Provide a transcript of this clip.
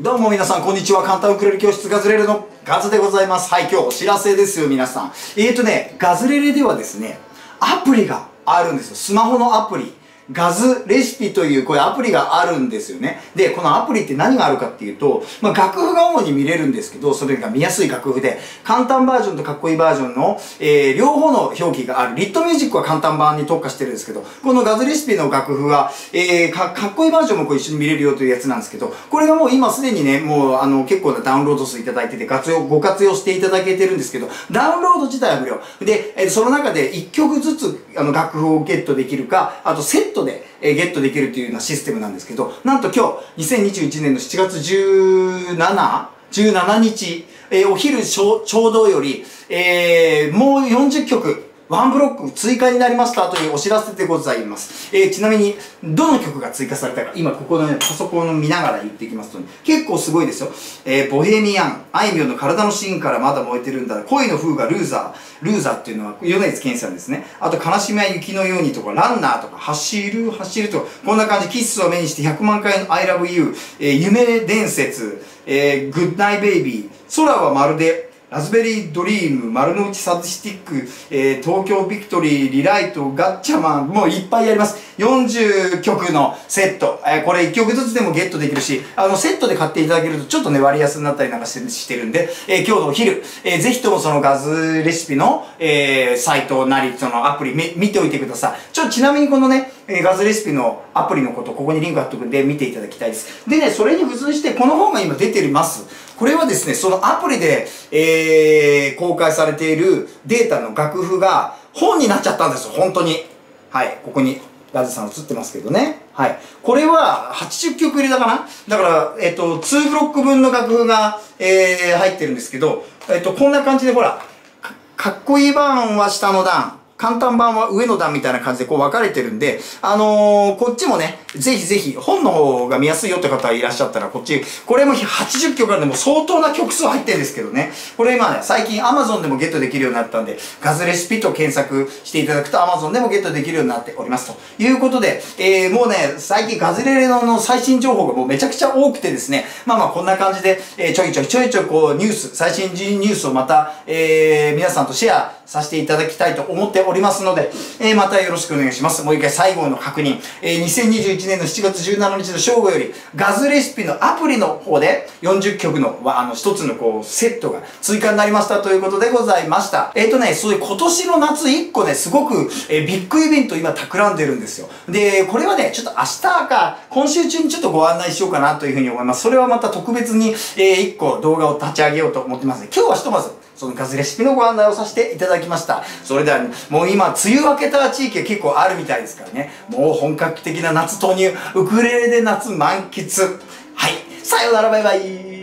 どうも皆さん、こんにちは。簡単ウクレレ教室ガズレレのガズでございます。はい、今日お知らせですよ、皆さん。えーとね、ガズレレではですね、アプリがあるんですよ。スマホのアプリ。ガズレシピというこういうアプリがあるんですよね。で、このアプリって何があるかっていうと、まあ、楽譜が主に見れるんですけど、それが見やすい楽譜で、簡単バージョンとかっこいいバージョンの、えー、両方の表記がある。リットミュージックは簡単版に特化してるんですけど、このガズレシピの楽譜は、えー、かかっこいいバージョンもこう一緒に見れるよというやつなんですけど、これがもう今すでにね、もうあの結構なダウンロード数いただいてて、活用、ご活用していただけてるんですけど、ダウンロード自体は無料。で、えー、その中で1曲ずつあの楽譜をゲットできるか、あとセットで、えー、ゲットできるというようなシステムなんですけど、なんと今日、2021年の7月17、17日、えー、お昼ちょうどより、えー、もう40曲、ワンブロック追加になりましたというお知らせでございます。えー、ちなみに、どの曲が追加されたか、今ここのね、パソコンを見ながら言っていきますと、ね、結構すごいですよ。えー、ボヘミアン、あいみょんの体のシーンからまだ燃えてるんだ。恋の風がルーザー、 LOSER っていうのは米津玄師さんですね。あと、悲しみは雪のようにとか、 Runner とか、走る、走るとか、こんな感じ、キッスは目にして100万回の I love you、えー、夢伝説、えー、 Good night baby、空はまるで Raspberry Dream、丸の内サディスティック、えー、東京 VICTORY、リライト、ガッチャマン、もういっぱいやります。40曲のセット。えー、これ1曲ずつでもゲットできるし、あの、セットで買っていただけるとちょっとね、割安になったりなんかしてるんで、えー、今日のお昼、えー、ぜひともそのガズレシピの、えー、サイトなり、そのアプリ見ておいてください。ちょ、ちなみにこのね、えー、ガズレシピのアプリのこと、ここにリンク貼っとくんで見ていただきたいです。でね、それに付随して、この本が今出てます。これはですね、そのアプリで、えー、公開されているデータの楽譜が本になっちゃったんですよ、本当に。はい、ここにラズさん映ってますけどね。はい。これは80曲入れたかな？だから、えっ、と、2ブロック分の楽譜が、えー、入ってるんですけど、えっ、と、こんな感じでほら、かっこいい版は下の段、簡単版は上の段みたいな感じでこう分かれてるんで、あのー、こっちもね、ぜひぜひ、本の方が見やすいよって方いらっしゃったら、こっち、これも80曲あるんで、も相当な曲数入ってるんですけどね。これ今ね、最近 Amazon でもゲットできるようになったんで、ガズレシピと検索していただくと Amazon でもゲットできるようになっております。ということで、えー、もうね、最近ガズレレの最新情報がもうめちゃくちゃ多くてですね、まあまあこんな感じで、えー、ちょいちょいちょいちょいこうニュース、最新ニュースをまた、えー、皆さんとシェアさせていただきたいと思っておりますので、えー、またよろしくお願いします。もう一回最後の確認。えー、2021年の7月17日の正午より、ガズレシピのアプリの方で40曲の、あの、一つのこう、セットが追加になりましたということでございました。えっ、ー、とね、そういう今年の夏1個ね、すごく、えー、ビッグイベント今企んでるんですよ。で、これはね、ちょっと明日か、今週中にちょっとご案内しようかなというふうに思います。それはまた特別に、えー、1個動画を立ち上げようと思ってます、ね今日はひとまず、そのガズレシピのご案内をさせていただきました。それでは、ね、もう今、梅雨明けた地域が結構あるみたいですからね。もう本格的な夏投入、ウクレレで夏満喫。はい。さようなら、バイバイ。